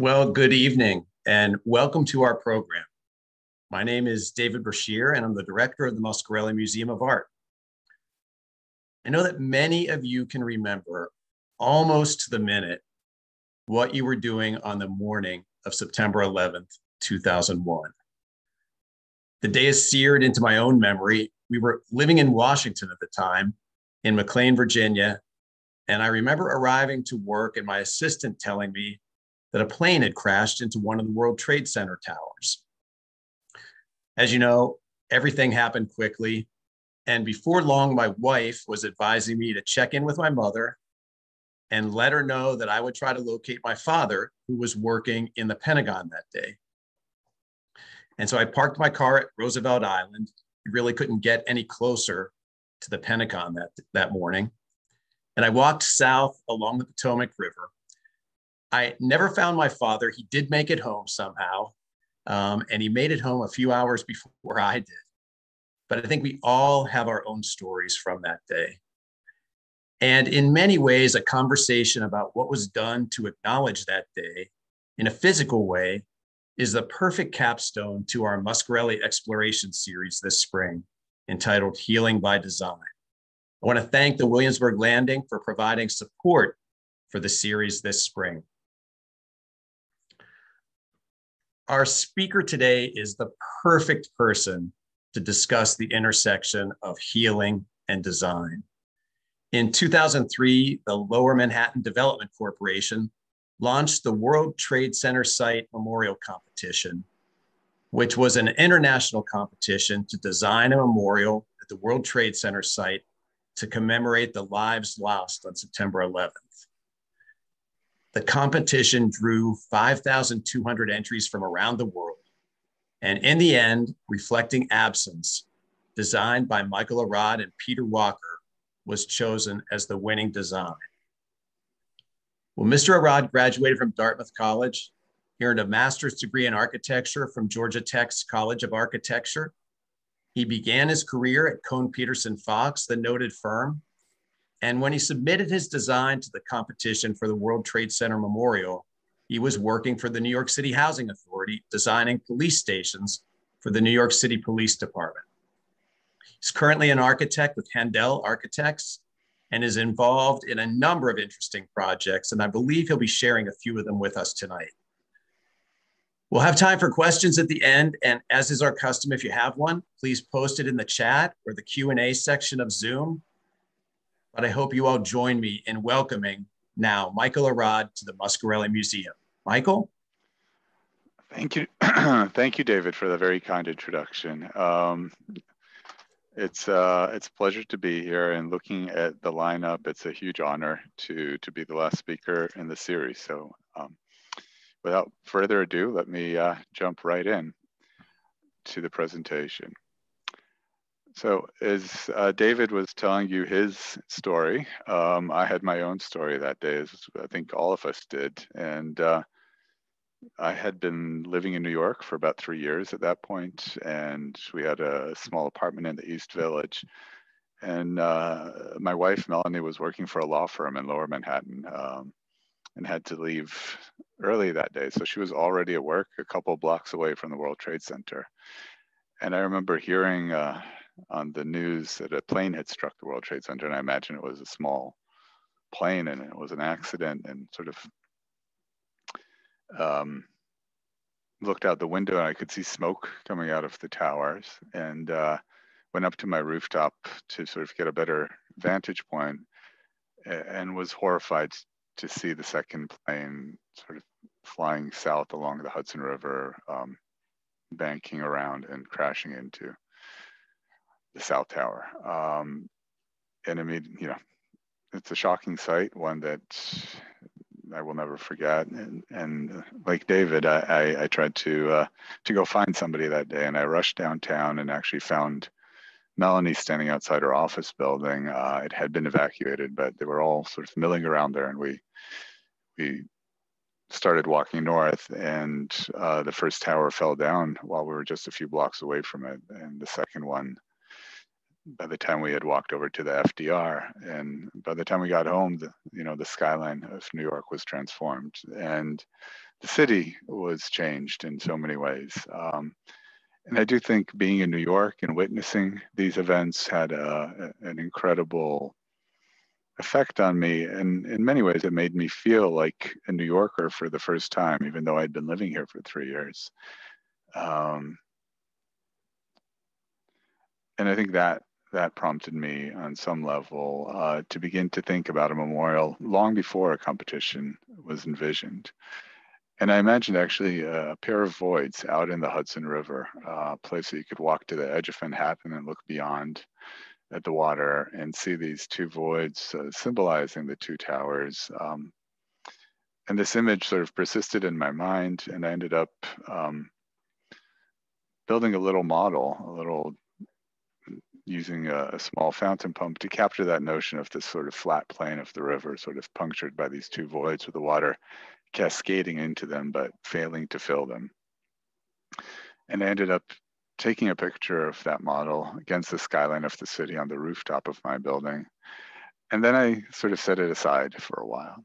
Well, good evening and welcome to our program. My name is David Brashear and I'm the director of the Muscarelle Museum of Art. I know that many of you can remember almost to the minute what you were doing on the morning of September 11th, 2001. The day is seared into my own memory. We were living in Washington at the time, in McLean, Virginia, and I remember arriving to work and my assistant telling me that a plane had crashed into one of the World Trade Center towers. As you know, everything happened quickly. And before long, my wife was advising me to check in with my mother and let her know that I would try to locate my father, who was working in the Pentagon that day. And so I parked my car at Roosevelt Island. Really couldn't get any closer to the Pentagon that, that morning. And I walked south along the Potomac River I never found my father. He did make it home somehow, um, and he made it home a few hours before I did. But I think we all have our own stories from that day. And in many ways, a conversation about what was done to acknowledge that day in a physical way is the perfect capstone to our Muscarelle exploration series this spring entitled Healing by Design. I want to thank the Williamsburg Landing for providing support for the series this spring. Our speaker today is the perfect person to discuss the intersection of healing and design. In 2003, the Lower Manhattan Development Corporation launched the World Trade Center Site Memorial Competition, which was an international competition to design a memorial at the World Trade Center site to commemorate the lives lost on September 11th. The competition drew 5,200 entries from around the world. And in the end, Reflecting Absence, designed by Michael Arad and Peter Walker, was chosen as the winning design. Well, Mr. Arad graduated from Dartmouth College. He earned a master's degree in architecture from Georgia Tech's College of Architecture. He began his career at Kohn Pedersen Fox, the noted firm, and when he submitted his design to the competition for the World Trade Center Memorial, he was working for the New York City Housing Authority, designing police stations for the New York City Police Department. He's currently an architect with Handel Architects and is involved in a number of interesting projects. And I believe he'll be sharing a few of them with us tonight. We'll have time for questions at the end. And as is our custom, if you have one, please post it in the chat or the Q&A section of Zoom but I hope you all join me in welcoming now Michael Arad to the Muscarelle Museum. Michael? Thank you. Thank you, David, for the very kind introduction. Um, it's uh, it's a pleasure to be here and looking at the lineup. It's a huge honor to to be the last speaker in the series. So, um, without further ado, let me uh, jump right in to the presentation. So, as uh, David was telling you his story, um, I had my own story that day, as I think all of us did. And uh, I had been living in New York for about three years at that point, and we had a small apartment in the East Village. And uh, my wife, Melanie, was working for a law firm in Lower Manhattan um, and had to leave early that day. So she was already at work a couple blocks away from the World Trade Center. And I remember hearing uh, on the news that a plane had struck the World Trade Center, and I imagine it was a small plane and it was an accident, and sort of um, looked out the window and I could see smoke coming out of the towers, and uh, went up to my rooftop to sort of get a better vantage point, and was horrified to see the second plane sort of flying south along the Hudson River, um, banking around and crashing into the South Tower. Um, and I mean, you know, it's a shocking sight, one that I will never forget. And, and like David, I, I, I tried to uh, to go find somebody that day, and I rushed downtown and actually found Melanie standing outside her office building. Uh, it had been evacuated, but they were all sort of milling around there, and we we started walking north, and uh, the first tower fell down while we were just a few blocks away from it, and the second one by the time we had walked over to the FDR, and by the time we got home, the you know the skyline of New York was transformed, and the city was changed in so many ways. Um, and I do think being in New York and witnessing these events had a, an incredible effect on me. And in many ways, it made me feel like a New Yorker for the first time, even though I'd been living here for three years. Um, and I think that that prompted me on some level uh, to begin to think about a memorial long before a competition was envisioned. And I imagined actually a pair of voids out in the Hudson River, uh, a place that you could walk to the edge of Manhattan and look beyond at the water and see these two voids uh, symbolizing the two towers. Um, and this image sort of persisted in my mind, and I ended up um, building a little model, a little using a, a, small fountain pump to capture that notion of this sort of flat plane of the river, sort of punctured by these two voids with the water cascading into them, but failing to fill them. And I ended up taking a picture of that model against the skyline of the city on the rooftop of my building. And then I sort of set it aside for a while.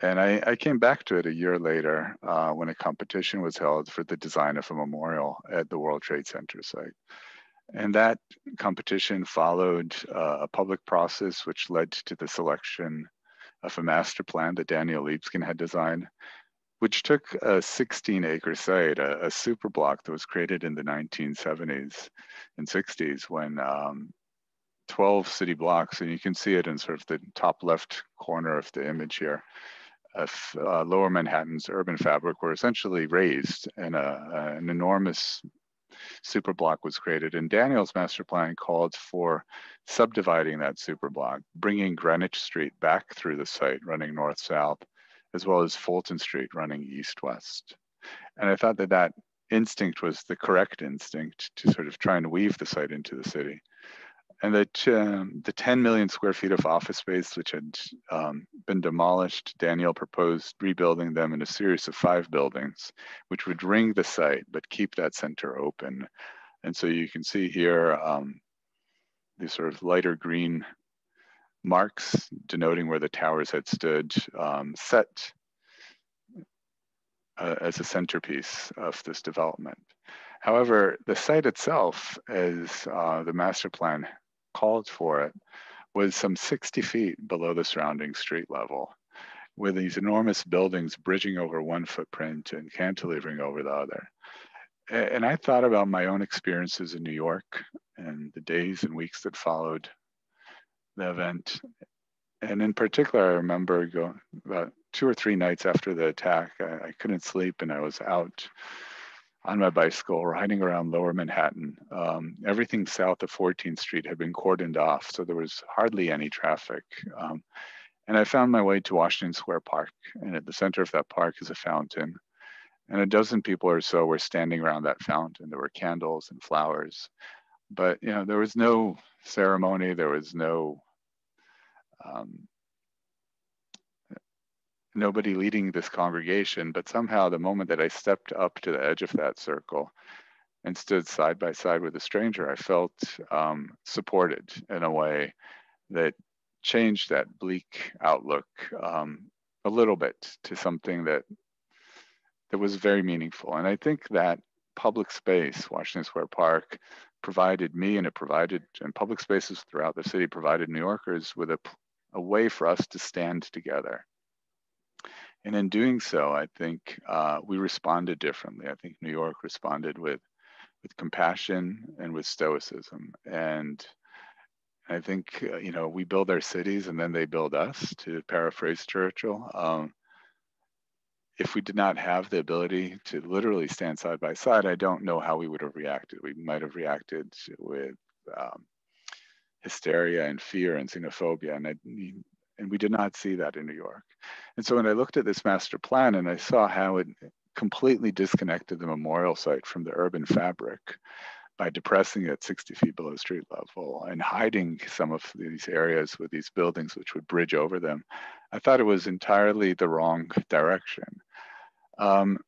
And I, I came back to it a year later uh, when a competition was held for the design of a memorial at the World Trade Center site. And that competition followed uh, a public process which led to the selection of a master plan that Daniel Libeskind had designed, which took a 16 acre site, a, a super block that was created in the 1970s and 60s when um, 12 city blocks, and you can see it in sort of the top left corner of the image here, of uh, lower Manhattan's urban fabric were essentially raised and a, an enormous super block was created. And Daniel's master plan called for subdividing that super block, bringing Greenwich Street back through the site, running north-south, as well as Fulton Street running east-west. And I thought that that instinct was the correct instinct to sort of try and weave the site into the city and that um, the 10 million square feet of office space, which had um, been demolished, Daniel proposed rebuilding them in a series of five buildings, which would ring the site but keep that center open. And so you can see here um, these sort of lighter green marks denoting where the towers had stood, um, set uh, as a centerpiece of this development. However, the site itself, as uh, the master plan called for it was some 60 feet below the surrounding street level with these enormous buildings bridging over one footprint and cantilevering over the other. And I thought about my own experiences in New York and the days and weeks that followed the event. And in particular, I remember going about two or three nights after the attack, I, I couldn't sleep and I was out on my bicycle riding around lower Manhattan. Um, everything south of 14th Street had been cordoned off, so there was hardly any traffic. Um, and I found my way to Washington Square Park. And at the center of that park is a fountain. And a dozen people or so were standing around that fountain. There were candles and flowers. But you know, there was no ceremony, there was no um, nobody leading this congregation, but somehow the moment that I stepped up to the edge of that circle and stood side by side with a stranger, I felt um, supported in a way that changed that bleak outlook um, a little bit to something that that was very meaningful. And I think that public space, Washington Square Park, provided me and it provided, and public spaces throughout the city provided New Yorkers with a, a way for us to stand together and in doing so, I think uh, we responded differently. I think New York responded with with compassion and with stoicism. And I think uh, you know we build our cities and then they build us. To paraphrase Churchill, um, if we did not have the ability to literally stand side by side, I don't know how we would have reacted. We might have reacted with um, hysteria and fear and xenophobia, and I, and we did not see that in New York. And so when I looked at this master plan and I saw how it completely disconnected the memorial site from the urban fabric by depressing it 60 feet below street level and hiding some of these areas with these buildings which would bridge over them, I thought it was entirely the wrong direction. Um,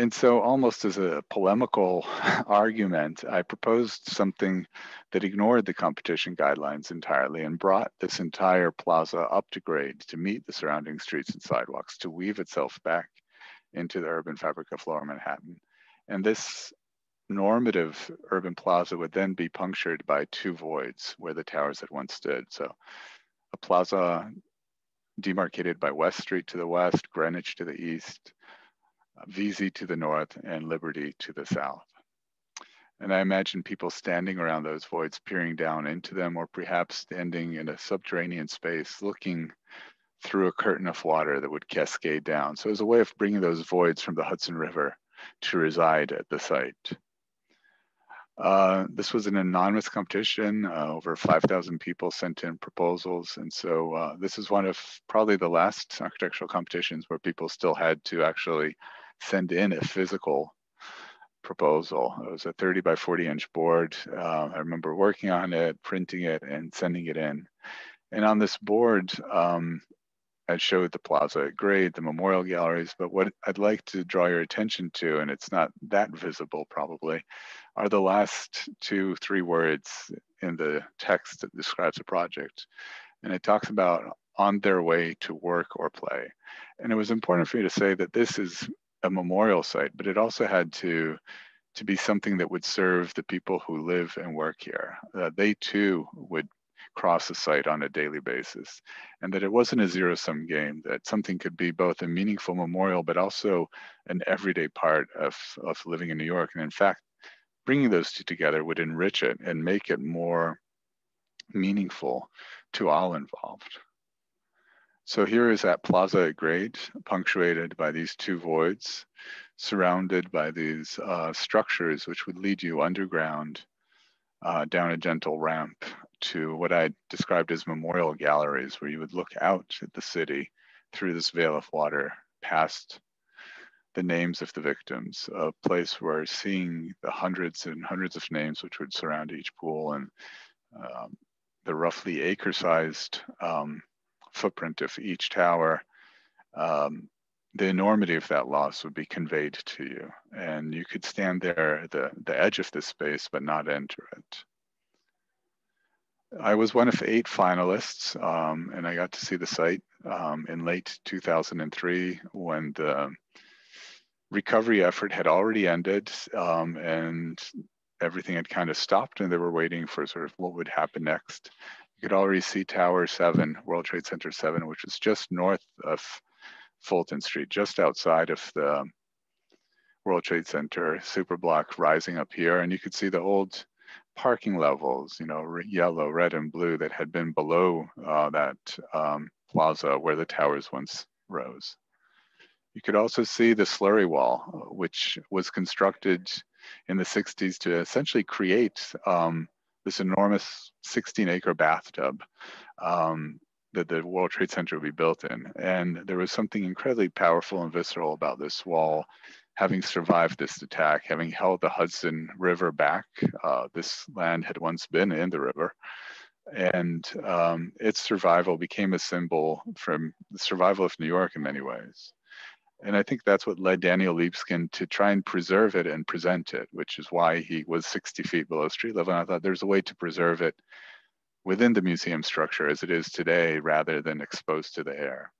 and so almost as a polemical argument, I proposed something that ignored the competition guidelines entirely and brought this entire plaza up to grade to meet the surrounding streets and sidewalks, to weave itself back into the urban fabric of lower Manhattan. And this normative urban plaza would then be punctured by two voids where the towers had once stood. So a plaza demarcated by West Street to the west, Greenwich to the east, Vesey to the north, and Liberty to the south. And I imagine people standing around those voids, peering down into them, or perhaps standing in a subterranean space, looking through a curtain of water that would cascade down. So as a way of bringing those voids from the Hudson River to reside at the site. Uh, this was an anonymous competition. Uh, over 5,000 people sent in proposals. And so uh, this is one of probably the last architectural competitions where people still had to actually send in a physical proposal. It was a 30 by 40 inch board. Uh, I remember working on it, printing it, and sending it in. And on this board, um, I showed the plaza at grade, the memorial galleries, but what I'd like to draw your attention to, and it's not that visible probably, are the last two, three words in the text that describes the project. And it talks about on their way to work or play. And it was important for me to say that this is a memorial site, but it also had to to be something that would serve the people who live and work here. Uh, they too would cross the site on a daily basis, and that it wasn't a zero sum game. That something could be both a meaningful memorial, but also an everyday part of of living in New York. And in fact, bringing those two together would enrich it and make it more meaningful to all involved. So here is that plaza at grade, punctuated by these two voids, surrounded by these uh, structures which would lead you underground uh, down a gentle ramp to what I described as memorial galleries, where you would look out at the city through this veil of water past the names of the victims, a place where seeing the hundreds and hundreds of names which would surround each pool and um, the roughly acre-sized um, footprint of each tower, um, the enormity of that loss would be conveyed to you. And you could stand there at the, the edge of this space, but not enter it. I was one of eight finalists, um, and I got to see the site um, in late 2003 when the recovery effort had already ended um, and everything had kind of stopped, and they were waiting for sort of what would happen next you could already see Tower 7, World Trade Center 7, which is just north of Fulton Street, just outside of the World Trade Center super block rising up here. And you could see the old parking levels, you know, yellow, red, and blue that had been below uh, that um, plaza where the towers once rose. You could also see the slurry wall, which was constructed in the 60s to essentially create um, this enormous 16 acre bathtub um, that the World Trade Center would be built in. And there was something incredibly powerful and visceral about this wall having survived this attack, having held the Hudson River back. Uh, this land had once been in the river. And um, its survival became a symbol from the survival of New York in many ways. And I think that's what led Daniel Libeskind to try and preserve it and present it, which is why he was 60 feet below street level. And I thought there's a way to preserve it within the museum structure as it is today rather than exposed to the air.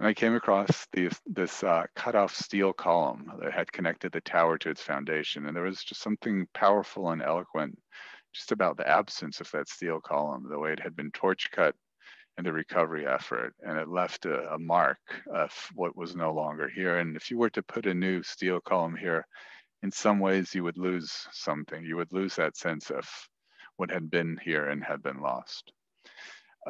And I came across these, this uh, cut off steel column that had connected the tower to its foundation. And there was just something powerful and eloquent just about the absence of that steel column, the way it had been torch cut in the recovery effort and it left a, a, mark of what was no longer here. And if you were to put a new steel column here, in some ways you would lose something. You would lose that sense of what had been here and had been lost.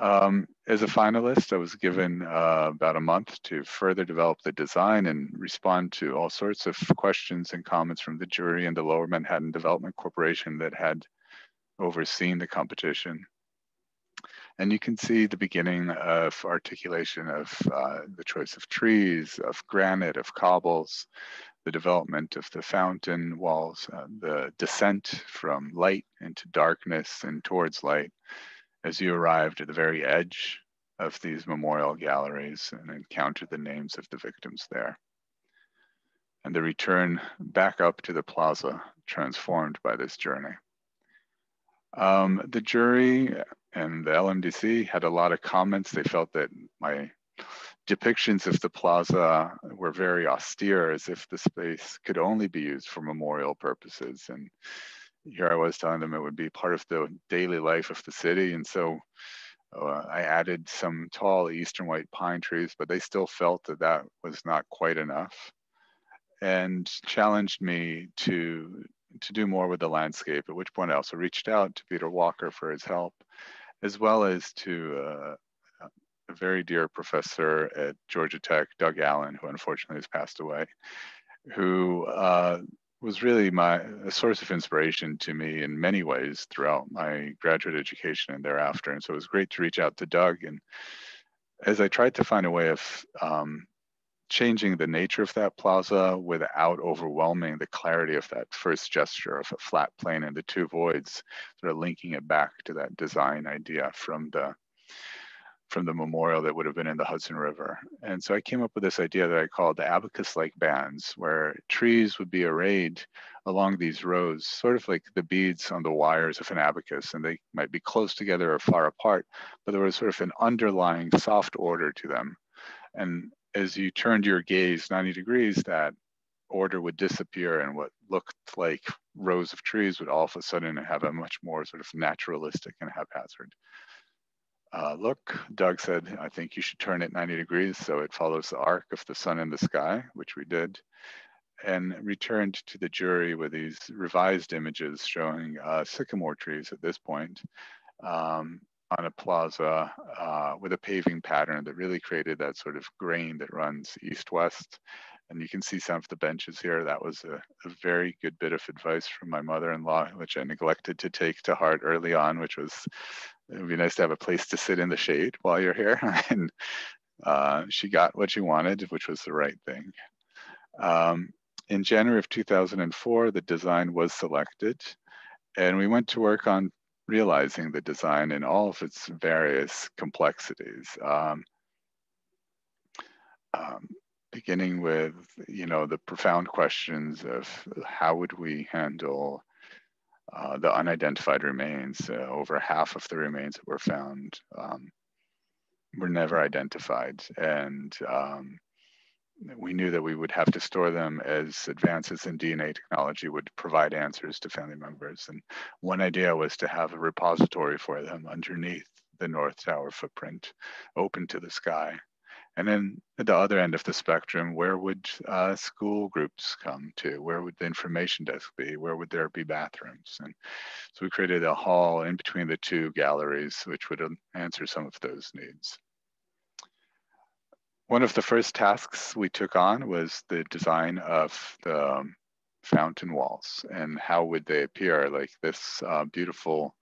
Um, as a finalist, I was given uh, about a month to further develop the design and respond to all sorts of questions and comments from the jury and the Lower Manhattan Development Corporation that had overseen the competition. And you can see the beginning of articulation of uh, the choice of trees, of granite, of cobbles, the development of the fountain walls, uh, the descent from light into darkness and towards light as you arrived at the very edge of these memorial galleries and encountered the names of the victims there. and the return back up to the plaza transformed by this journey. Um, the jury and the LMDC had a lot of comments. They felt that my depictions of the plaza were very austere, as if the space could only be used for memorial purposes. And here I was telling them it would be part of the daily life of the city. And so uh, I added some tall eastern white pine trees, but they still felt that that was not quite enough and challenged me to to do more with the landscape, at which point I also reached out to Peter Walker for his help, as well as to uh, a very dear professor at Georgia Tech, Doug Allen, who unfortunately has passed away, who uh, was really my a source of inspiration to me in many ways throughout my graduate education and thereafter. And so it was great to reach out to Doug. And as I tried to find a way of um, changing the nature of that plaza without overwhelming the clarity of that first gesture of a flat plane and the two voids, sort of linking it back to that design idea from the from the memorial that would have been in the Hudson River. And so I came up with this idea that I called the abacus-like bands, where trees would be arrayed along these rows, sort of like the beads on the wires of an abacus, and they might be close together or far apart, but there was sort of an underlying soft order to them. And as you turned your gaze 90 degrees, that order would disappear and what looked like rows of trees would all of a sudden have a much more sort of naturalistic and haphazard uh, look. Doug said, I think you should turn it 90 degrees so it follows the arc of the sun in the sky, which we did, and returned to the jury with these revised images showing uh, sycamore trees at this point. Um, on a plaza uh, with a paving pattern that really created that sort of grain that runs east-west. And you can see some of the benches here. That was a, a very good bit of advice from my mother-in-law, which I neglected to take to heart early on, which was it would be nice to have a place to sit in the shade while you're here. and uh, she got what she wanted, which was the right thing. Um, in January of 2004, the design was selected and we went to work on realizing the design in all of its various complexities. Um, um, beginning with, you know, the profound questions of how would we handle uh, the unidentified remains. Uh, over half of the remains that were found um, were never identified. And um, we knew that we would have to store them as advances in DNA technology would provide answers to family members. And one idea was to have a repository for them underneath the North Tower footprint, open to the sky. And then at the other end of the spectrum, where would uh, school groups come to? Where would the information desk be? Where would there be bathrooms? And so we created a hall in between the two galleries, which would answer some of those needs. One of the first tasks we took on was the design of the um, fountain walls and how would they appear like this uh, beautiful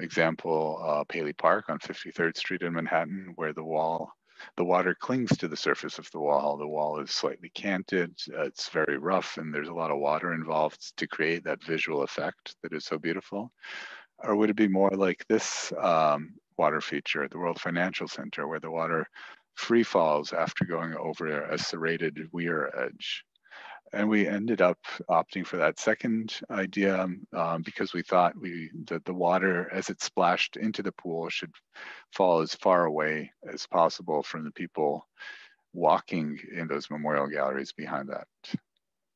example, uh, Paley Park on 53rd Street in Manhattan, where the wall, the water clings to the surface of the wall. The wall is slightly canted, uh, it's very rough, and there's a lot of water involved to create that visual effect that is so beautiful. Or would it be more like this um, water feature, the World Financial Center, where the water free falls after going over a serrated weir edge. And we ended up opting for that second idea um, because we thought we that the water as it splashed into the pool should fall as far away as possible from the people walking in those memorial galleries behind that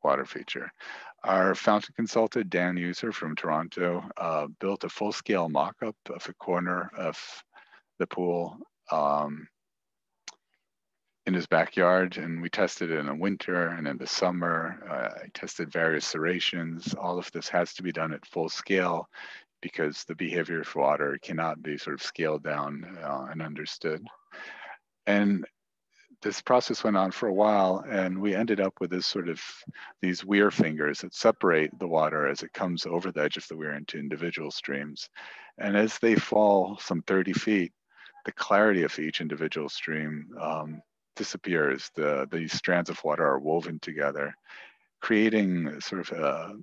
water feature. Our fountain consultant, Dan Euser from Toronto, uh, built a full-scale mock-up of a corner of the pool um, in his backyard and we tested it in the winter and in the summer. Uh, I tested various serrations. All of this has to be done at full scale because the behavior of water cannot be sort of scaled down uh, and understood. And this process went on for a while and we ended up with this sort of these weir fingers that separate the water as it comes over the edge of the weir into individual streams. And as they fall some 30 feet, the clarity of each individual stream um, disappears. The, these strands of water are woven together, creating sort of a,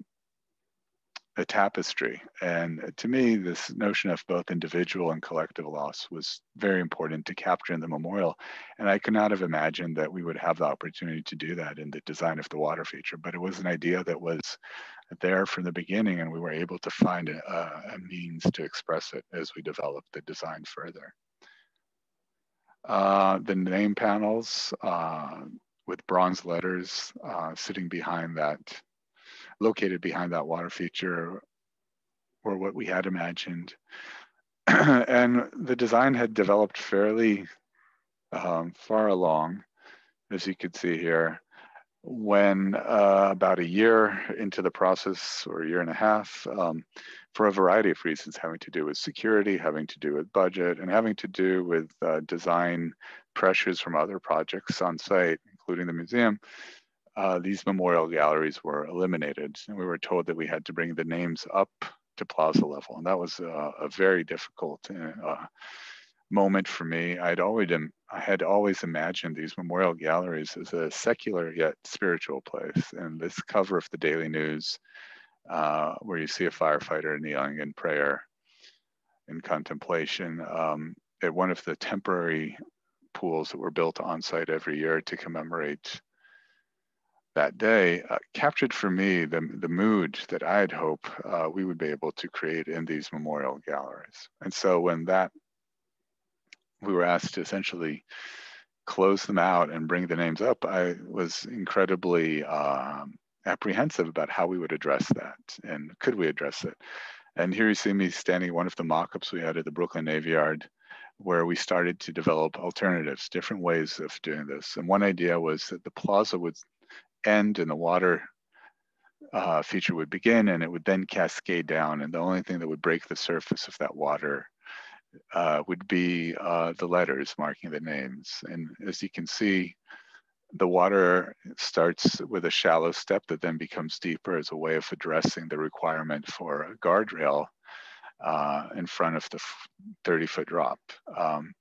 a tapestry. And to me, this notion of both individual and collective loss was very important to capture in the memorial. And I could not have imagined that we would have the opportunity to do that in the design of the water feature, but it was an idea that was there from the beginning, and we were able to find a, a means to express it as we developed the design further. Uh, the name panels uh, with bronze letters uh, sitting behind that located behind that water feature or what we had imagined. and the design had developed fairly um, far along, as you can see here, when uh, about a year into the process or a year and a half, um, for a variety of reasons having to do with security, having to do with budget, and having to do with uh, design pressures from other projects on site, including the museum, uh, these memorial galleries were eliminated. And we were told that we had to bring the names up to plaza level. And that was uh, a very difficult uh, moment for me. I'd always, I had always imagined these memorial galleries as a secular yet spiritual place. And this cover of the Daily News, uh, where you see a firefighter kneeling in prayer in contemplation um, at one of the temporary pools that were built on site every year to commemorate that day uh, captured for me the, the mood that I'd hope uh, we would be able to create in these memorial galleries. And so when that, we were asked to essentially close them out and bring the names up, I was incredibly um, apprehensive about how we would address that and could we address it. And here you see me standing at one of the mock-ups we had at the Brooklyn Navy Yard where we started to develop alternatives, different ways of doing this. And one idea was that the plaza would end and the water uh, feature would begin and it would then cascade down. And the only thing that would break the surface of that water uh, would be uh, the letters marking the names. And as you can see, the water starts with a shallow step that then becomes deeper as a way of addressing the requirement for a guardrail uh, in front of the 30 foot drop. Um,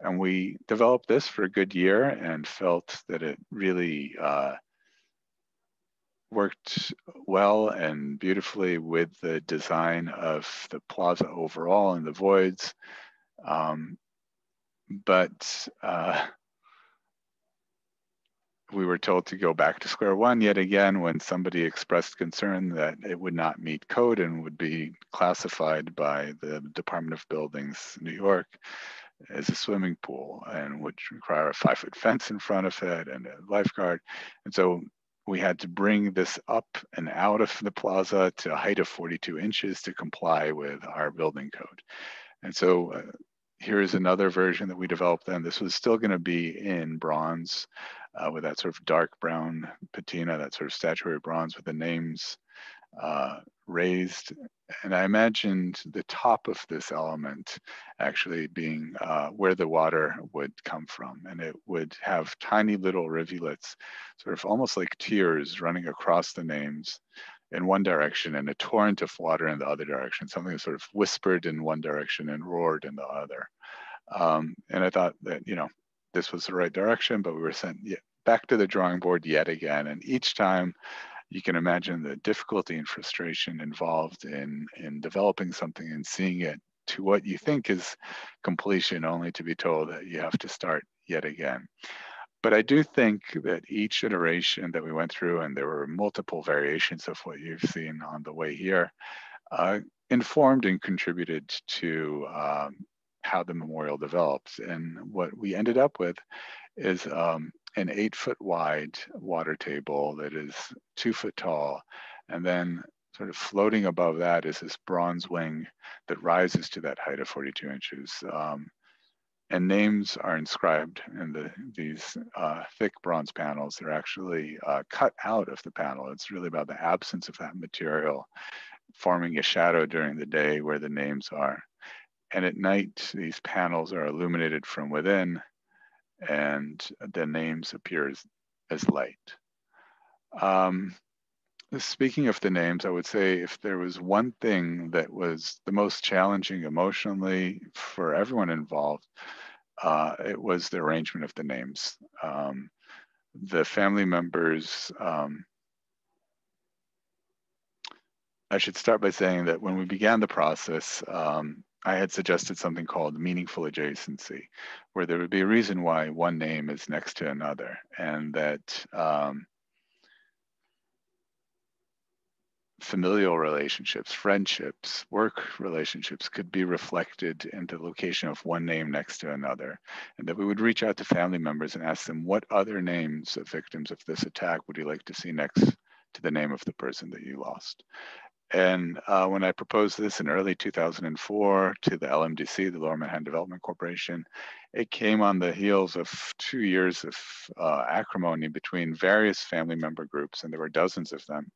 and we developed this for a good year and felt that it really uh, worked well and beautifully with the design of the plaza overall and the voids. Um, but uh, we were told to go back to square one yet again when somebody expressed concern that it would not meet code and would be classified by the Department of Buildings, New York, as a swimming pool and would require a five foot fence in front of it and a lifeguard. And so we had to bring this up and out of the plaza to a height of 42 inches to comply with our building code. And so uh, here's another version that we developed then. This was still gonna be in bronze uh, with that sort of dark brown patina, that sort of statuary bronze with the names uh, raised. And I imagined the top of this element actually being uh, where the water would come from. And it would have tiny little rivulets, sort of almost like tears running across the names in one direction and a torrent of water in the other direction, something that sort of whispered in one direction and roared in the other. Um, and I thought that, you know, this was the right direction, but we were sent back to the drawing board yet again. And each time you can imagine the difficulty and frustration involved in, in developing something and seeing it to what you think is completion, only to be told that you have to start yet again. But I do think that each iteration that we went through, and there were multiple variations of what you've seen on the way here, uh, informed and contributed to um, how the memorial developed. And what we ended up with is um, an eight foot wide water table that is two foot tall. And then sort of floating above that is this bronze wing that rises to that height of 42 inches. Um, and names are inscribed in the, these uh, thick bronze panels. They're actually uh, cut out of the panel. It's really about the absence of that material forming a shadow during the day where the names are. And at night, these panels are illuminated from within and the names appear as, as light. Um, speaking of the names, I would say if there was one thing that was the most challenging emotionally for everyone involved, uh, it was the arrangement of the names. Um, the family members um, I should start by saying that when we began the process, um, I had suggested something called meaningful adjacency, where there would be a reason why one name is next to another, and that um, familial relationships, friendships, work relationships could be reflected in the location of one name next to another. And that we would reach out to family members and ask them, what other names of victims of this attack would you like to see next to the name of the person that you lost? And uh, when I proposed this in early 2004 to the LMDC, the Lower Manhattan Development Corporation, it came on the heels of two years of uh, acrimony between various family member groups, and there were dozens of them,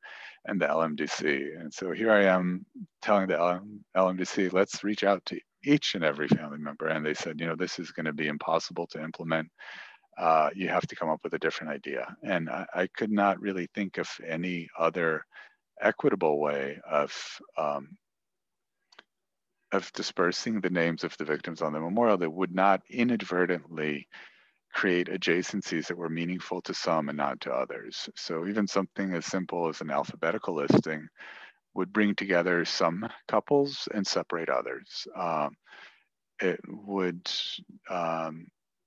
and the LMDC. And so here I am telling the LMDC, let's reach out to each and every family member. And they said, you know, this is going to be impossible to implement. Uh, you have to come up with a different idea. And I, I could not really think of any other equitable way of um, of dispersing the names of the victims on the memorial that would not inadvertently create adjacencies that were meaningful to some and not to others. So even something as simple as an alphabetical listing would bring together some couples and separate others. Um, it would um,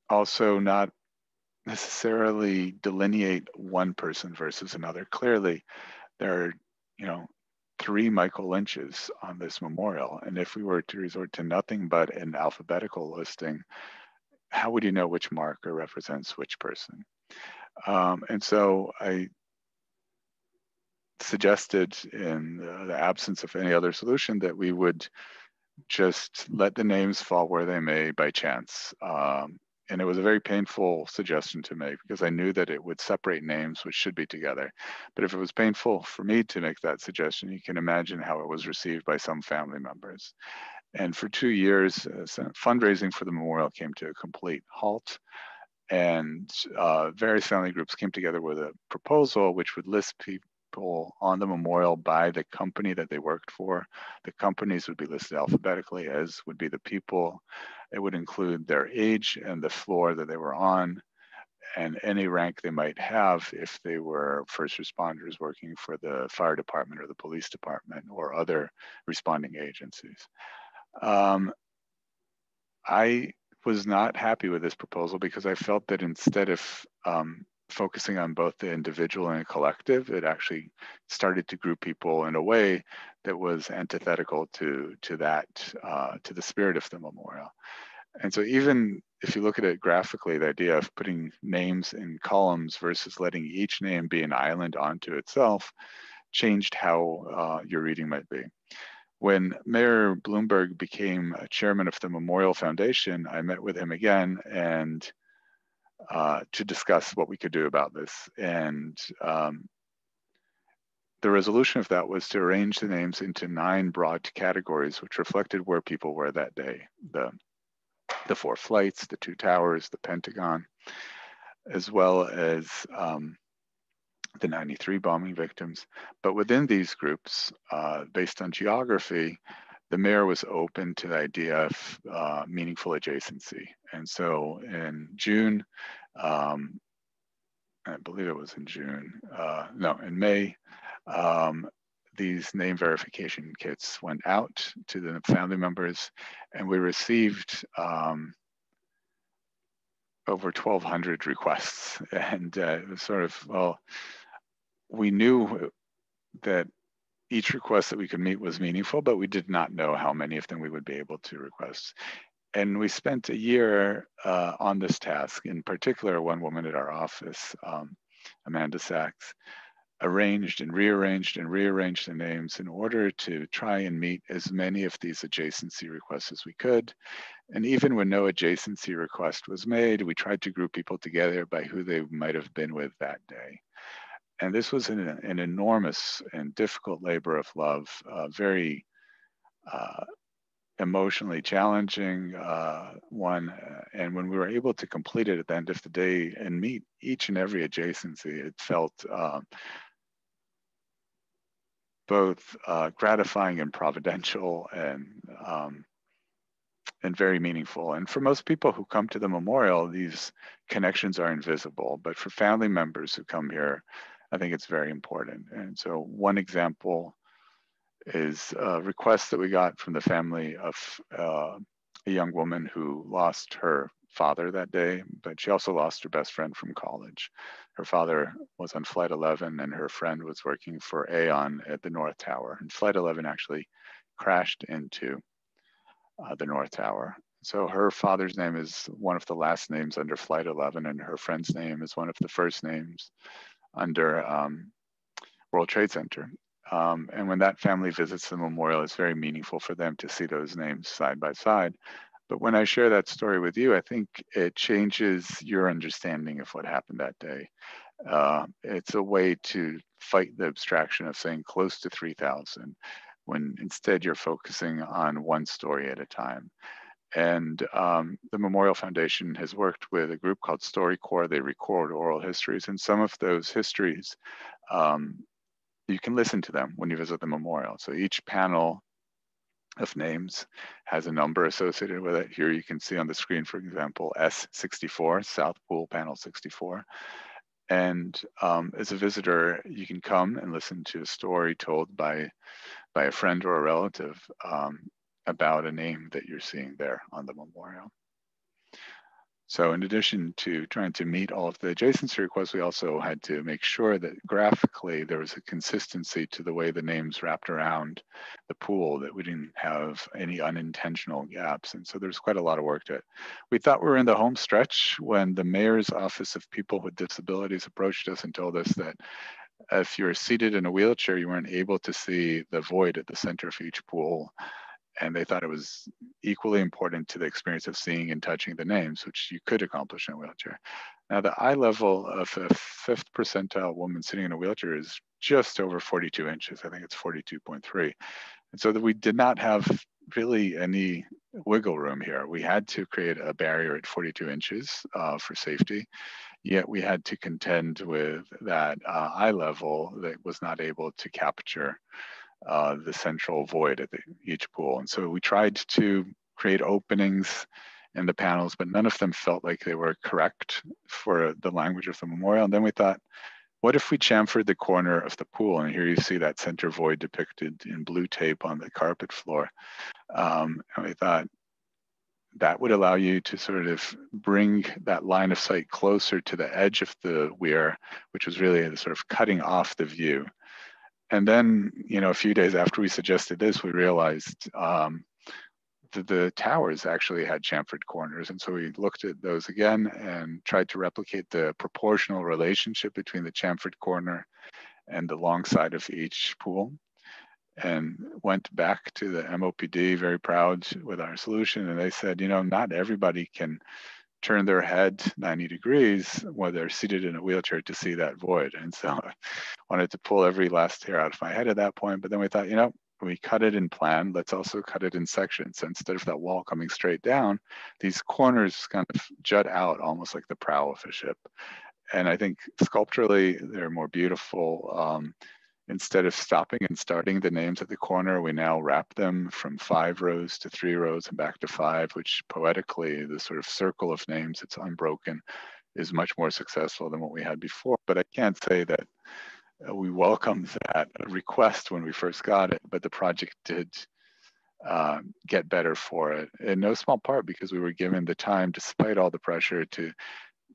also not necessarily delineate one person versus another. Clearly, there are you know, three Michael Lynches on this memorial. And if we were to resort to nothing but an alphabetical listing, how would you know which marker represents which person? Um, and so I suggested in the absence of any other solution that we would just let the names fall where they may by chance. Um, and it was a very painful suggestion to make because I knew that it would separate names which should be together. But if it was painful for me to make that suggestion, you can imagine how it was received by some family members. And for two years, uh, fundraising for the memorial came to a complete halt. And uh, various family groups came together with a proposal which would list people people on the memorial by the company that they worked for. The companies would be listed alphabetically, as would be the people. It would include their age and the floor that they were on, and any rank they might have if they were first responders working for the fire department or the police department or other responding agencies. Um, I was not happy with this proposal because I felt that instead of um, focusing on both the individual and the collective, it actually started to group people in a way that was antithetical to to that uh, to the spirit of the memorial. And so even if you look at it graphically, the idea of putting names in columns versus letting each name be an island onto itself changed how uh, your reading might be. When Mayor Bloomberg became chairman of the Memorial Foundation, I met with him again and uh, to discuss what we could do about this. And um, the resolution of that was to arrange the names into nine broad categories, which reflected where people were that day. The, the four flights, the two towers, the Pentagon, as well as um, the 93 bombing victims. But within these groups, uh, based on geography, the mayor was open to the idea of uh, meaningful adjacency. And so in June, um, I believe it was in June, uh, no, in May, um, these name verification kits went out to the family members and we received um, over 1,200 requests. And uh, it was sort of, well, we knew that each request that we could meet was meaningful, but we did not know how many of them we would be able to request. And we spent a year uh, on this task. In particular, one woman at our office, um, Amanda Sachs, arranged and rearranged and rearranged the names in order to try and meet as many of these adjacency requests as we could. And even when no adjacency request was made, we tried to group people together by who they might have been with that day and this was an, an, enormous and difficult labor of love, uh, very uh, emotionally challenging uh, one. And when we were able to complete it at the end of the day and meet each and every adjacency, it felt um, both uh, gratifying and providential and um, and very meaningful. And for most people who come to the memorial, these connections are invisible. But for family members who come here, I think it's very important. And so one example is a request that we got from the family of uh, a young woman who lost her father that day, but she also lost her best friend from college. Her father was on Flight 11 and her friend was working for Aon at the North Tower. And Flight 11 actually crashed into uh, the North Tower. So her father's name is one of the last names under Flight 11, and her friend's name is one of the first names under um, World Trade Center. Um, and when that family visits the memorial, it's very meaningful for them to see those names side by side. But when I share that story with you, I think it changes your understanding of what happened that day. Uh, it's a way to fight the abstraction of saying close to 3,000 when instead you're focusing on one story at a time. And um, the Memorial Foundation has worked with a group called StoryCorps. They record oral histories, and some of those histories, um, you can listen to them when you visit the memorial. So each panel of names has a number associated with it. Here you can see on the screen, for example, S64, South Pool Panel 64. And um, as a visitor, you can come and listen to a story told by, by a friend or a relative um, about a name that you're seeing there on the memorial. So in addition to trying to meet all of the adjacency requests, we also had to make sure that graphically there was a consistency to the way the names wrapped around the pool, that we didn't have any unintentional gaps. And so there's quite a lot of work to it. We thought we were in the home stretch when the Mayor's Office of People with Disabilities approached us and told us that if you were seated in a wheelchair, you weren't able to see the void at the center of each pool and they thought it was equally important to the experience of seeing and touching the names, which you could accomplish in a wheelchair. Now, the eye level of a fifth percentile woman sitting in a wheelchair is just over 42 inches. I think it's 42.3. And so that we did not have really any wiggle room here. We had to create a barrier at 42 inches uh, for safety, yet we had to contend with that uh, eye level that was not able to capture uh, the central void at the, each pool. And so we tried to create openings in the panels, but none of them felt like they were correct for the language of the memorial. And then we thought, what if we chamfered the corner of the pool? And here you see that center void depicted in blue tape on the carpet floor. Um, and we thought that would allow you to sort of bring that line of sight closer to the edge of the weir, which was really sort of cutting off the view and then, you know, a few days after we suggested this, we realized um, that the towers actually had chamfered corners. And so we looked at those again and tried to replicate the proportional relationship between the chamfered corner and the long side of each pool and went back to the MOPD very proud with our solution. And they said, you know, not everybody can turn their head 90 degrees while they're seated in a wheelchair to see that void. And so I wanted to pull every last hair out of my head at that point. But then we thought, you know, we cut it in plan, let's also cut it in sections. So instead of that wall coming straight down, these corners kind of jut out almost like the prow of a ship. And I think sculpturally, they're more beautiful. Um, Instead of stopping and starting the names at the corner, we now wrap them from five rows to three rows and back to five, which poetically, the sort of circle of names, it's unbroken, is much more successful than what we had before. But I can't say that uh, we welcomed that request when we first got it, but the project did uh, get better for it in no small part because we were given the time despite all the pressure to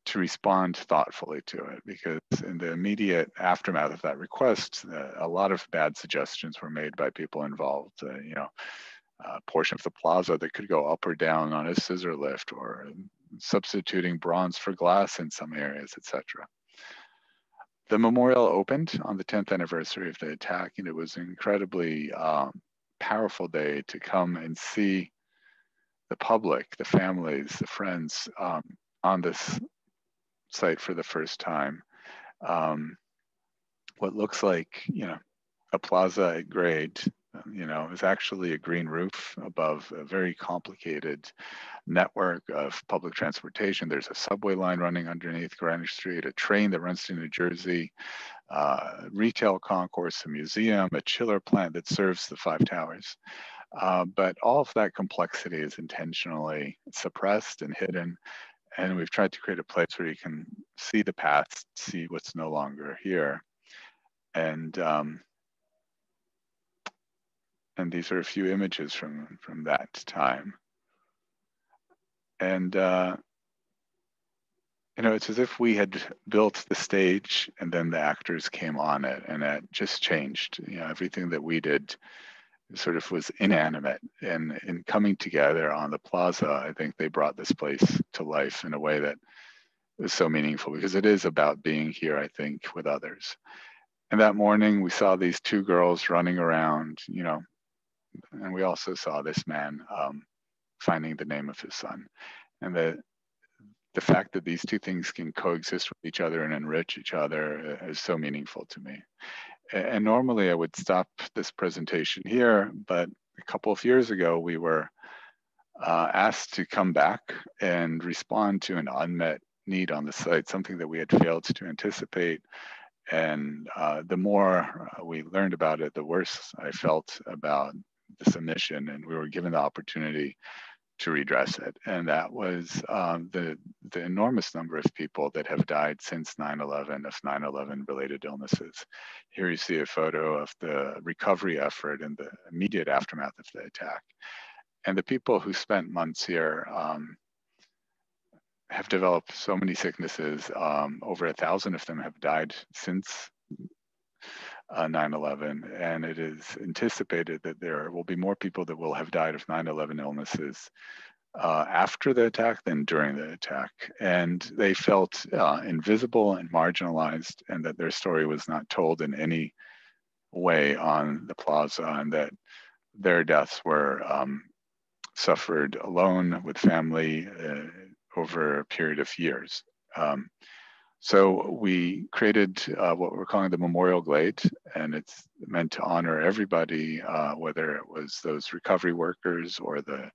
to respond thoughtfully to it because in the immediate aftermath of that request, uh, a lot of bad suggestions were made by people involved. Uh, you know, a portion of the plaza that could go up or down on a scissor lift or substituting bronze for glass in some areas, etc. The memorial opened on the 10th anniversary of the attack, and it was an incredibly um, powerful day to come and see the public, the families, the friends um, on this site for the first time. Um, what looks like, you know, a plaza at grade, you know, is actually a green roof above a very complicated network of public transportation. There's a subway line running underneath Greenwich Street, a train that runs to New Jersey, uh, retail concourse, a museum, a chiller plant that serves the five towers. Uh, but all of that complexity is intentionally suppressed and hidden and we've tried to create a place where you can see the past, see what's no longer here. And um, And these are a few images from, from that time. And, uh, you know, it's as if we had built the stage and then the actors came on it and it just changed. You know, everything that we did sort of was inanimate and in coming together on the plaza, I think they brought this place to life in a way that was so meaningful because it is about being here, I think, with others. And that morning we saw these two girls running around, you know, and we also saw this man um, finding the name of his son. And the the fact that these two things can coexist with each other and enrich each other is so meaningful to me. And normally I would stop this presentation here, but a couple of years ago we were uh, asked to come back and respond to an unmet need on the site, something that we had failed to anticipate. And uh, the more uh, we learned about it, the worse I felt about the submission. And we were given the opportunity to redress it. And that was um, the, the enormous number of people that have died since 9-11 of 9-11 related illnesses. Here you see a photo of the recovery effort in the immediate aftermath of the attack. And the people who spent months here um, have developed so many sicknesses. Um, over a thousand of them have died since 9-11 uh, and it is anticipated that there will be more people that will have died of 9-11 illnesses uh, after the attack than during the attack. And they felt uh, invisible and marginalized and that their story was not told in any way on the plaza and that their deaths were um, suffered alone with family uh, over a period of years. Um, so we created uh, what we're calling the Memorial Glade, and it's meant to honor everybody, uh, whether it was those recovery workers or the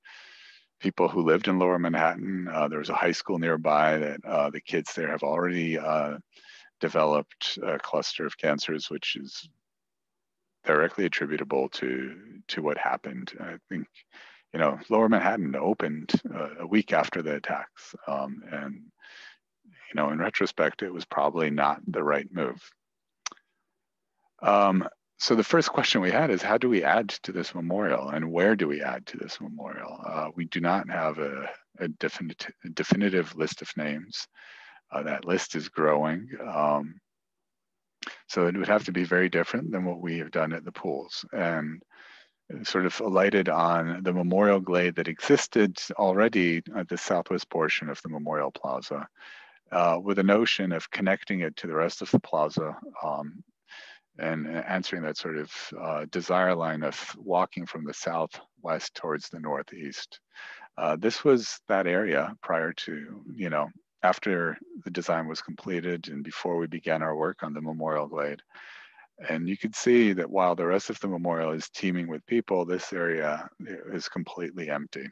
people who lived in Lower Manhattan. Uh, was a high school nearby that uh, the kids there have already uh, developed a cluster of cancers, which is directly attributable to to what happened. I think, you know, Lower Manhattan opened uh, a week after the attacks, um, and you know, in retrospect, it was probably not the right move. Um, so the first question we had is how do we add to this memorial and where do we add to this memorial? Uh, we do not have a, a, definitive, a definitive list of names. Uh, that list is growing. Um, so it would have to be very different than what we have done at the pools. And sort of alighted on the memorial glade that existed already at the southwest portion of the memorial plaza uh, with a notion of connecting it to the rest of the plaza um, and answering that sort of uh, desire line of walking from the southwest towards the northeast. Uh, this was that area prior to, you know, after the design was completed and before we began our work on the Memorial Glade. And you could see that while the rest of the memorial is teeming with people, this area is completely empty.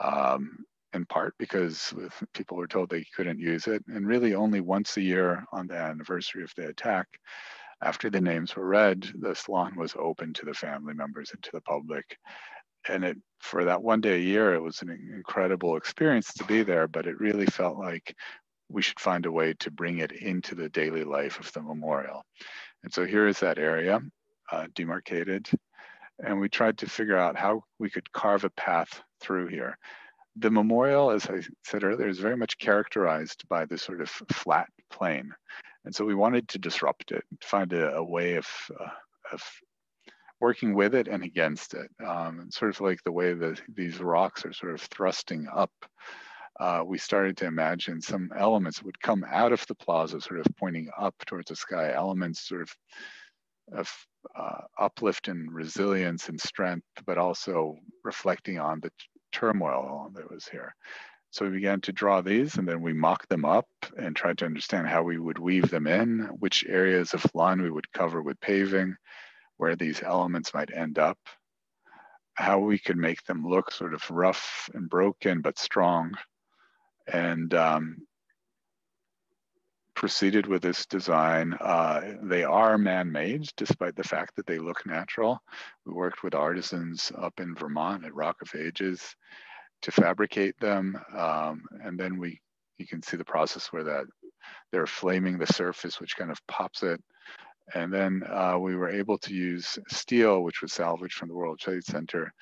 Um, in part because people were told they couldn't use it. And really only once a year on the anniversary of the attack, after the names were read, the salon was open to the family members and to the public. And it for that one day a year, it was an incredible experience to be there, but it really felt like we should find a way to bring it into the daily life of the memorial. And so here is that area uh, demarcated. And we tried to figure out how we could carve a path through here the memorial, as I said earlier, is very much characterized by this sort of flat plane. And so we wanted to disrupt it, find a, a way of, uh, of working with it and against it. Um, sort of like the way that these rocks are sort of thrusting up. Uh, we started to imagine some elements would come out of the plaza, sort of pointing up towards the sky, elements sort of of uh, uplift and resilience and strength, but also reflecting on the turmoil that was here. So we began to draw these and then we mocked them up and tried to understand how we would weave them in, which areas of lawn we would cover with paving, where these elements might end up, how we could make them look sort of rough and broken but strong. And um, proceeded with this design. Uh, they are man-made, despite the fact that they look natural. We worked with artisans up in Vermont at Rock of Ages to fabricate them. Um, and then we, you can see the process where that they're flaming the surface, which kind of pops it. And then uh, we were able to use steel, which was salvaged from the World Trade Center,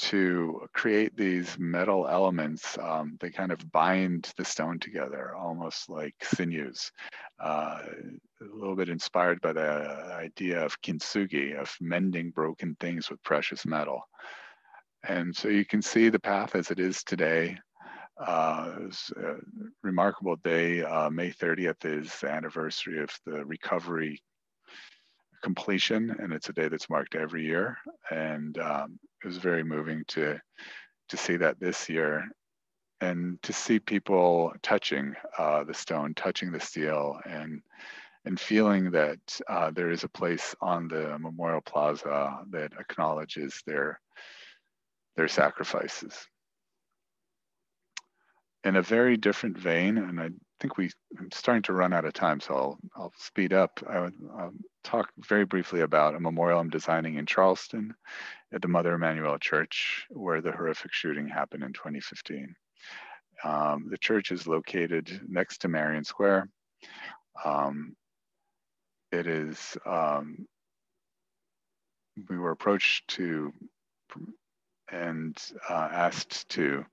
to create these metal elements. Um, they kind of bind the stone together, almost like sinews. Uh, a little bit inspired by the idea of kintsugi, of mending broken things with precious metal. And so you can see the path as it is today. Uh, it was a remarkable day. Uh, May 30th is the anniversary of the recovery completion, and it's a day that's marked every year. And um, it was very moving to to see that this year, and to see people touching uh, the stone, touching the steel, and and feeling that uh, there is a place on the Memorial Plaza that acknowledges their their sacrifices. In a very different vein, and I think we I'm starting to run out of time, so I'll I'll speed up. I would I'll talk very briefly about a memorial I'm designing in Charleston at the Mother Emanuel Church, where the horrific shooting happened in 2015. Um, the church is located next to Marion Square. Um, it is um, we were approached to and uh, asked to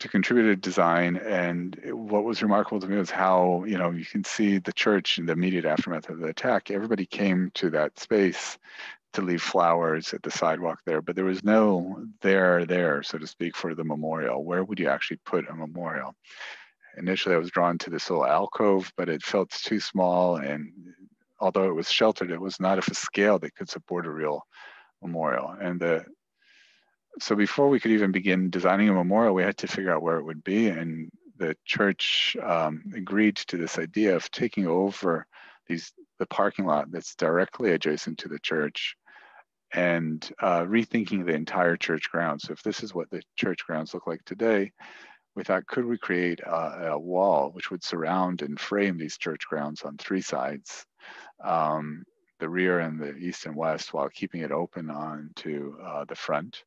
to contribute design. And what was remarkable to me was how, you know, you can see the church in the immediate aftermath of the attack. Everybody came to that space to leave flowers at the sidewalk there, but there was no there there, so to speak, for the memorial. Where would you actually put a memorial? Initially, I was drawn to this little alcove, but it felt too small. And although it was sheltered, it was not of a scale that could support a real memorial. And the so before we could even begin designing a memorial, we had to figure out where it would be. And the church um, agreed to this idea of taking over these the parking lot that's directly adjacent to the church and uh, rethinking the entire church grounds. So if this is what the church grounds look like today, we thought, could we create a, a wall which would surround and frame these church grounds on three sides, um, the rear and the east and west, while keeping it open on to uh, the front.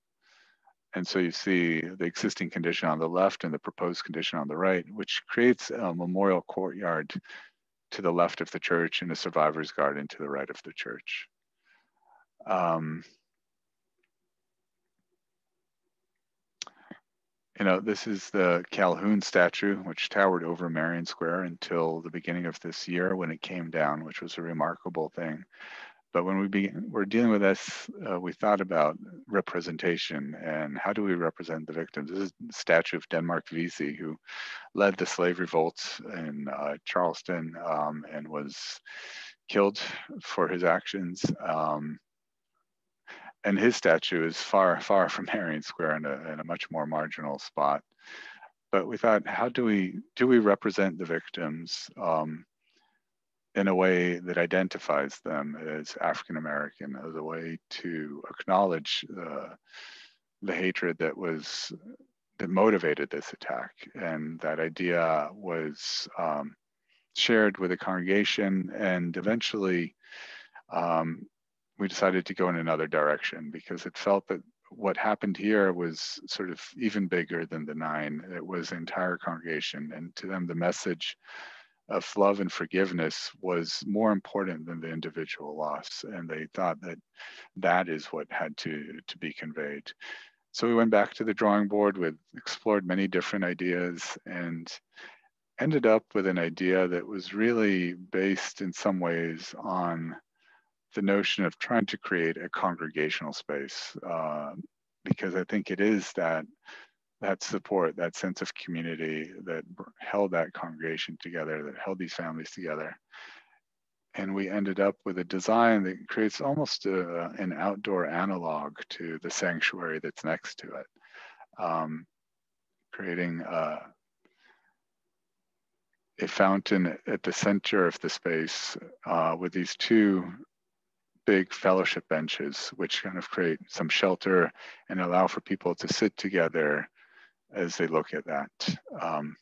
And so you see the existing condition on the left and the proposed condition on the right, which creates a memorial courtyard to the left of the church and a survivor's garden to the right of the church. Um, you know, this is the Calhoun statue, which towered over Marion Square until the beginning of this year when it came down, which was a remarkable thing. But when we begin, we're dealing with this, uh, we thought about representation and how do we represent the victims. This is the statue of Denmark Vesey, who led the slave revolts in uh, Charleston um, and was killed for his actions. Um, and his statue is far, far from Marion Square in a, in a much more marginal spot. But we thought, how do we do we represent the victims? Um, in a way that identifies them as African American, as a way to acknowledge the, the hatred that was that motivated this attack, and that idea was um, shared with the congregation, and eventually. Um, we decided to go in another direction because it felt that what happened here was sort of even bigger than the nine. It was the entire congregation, and to them, the message of love and forgiveness was more important than the individual loss and they thought that that is what had to to be conveyed. So we went back to the drawing board with explored many different ideas and ended up with an idea that was really based in some ways on the notion of trying to create a congregational space uh, because i think it is that that support, that sense of community that held that congregation together, that held these families together. And we ended up with a design that creates almost a, an outdoor analog to the sanctuary that's next to it, um, creating a, a, fountain at the center of the space uh, with these two big fellowship benches, which kind of create some shelter and allow for people to sit together as they look at that um,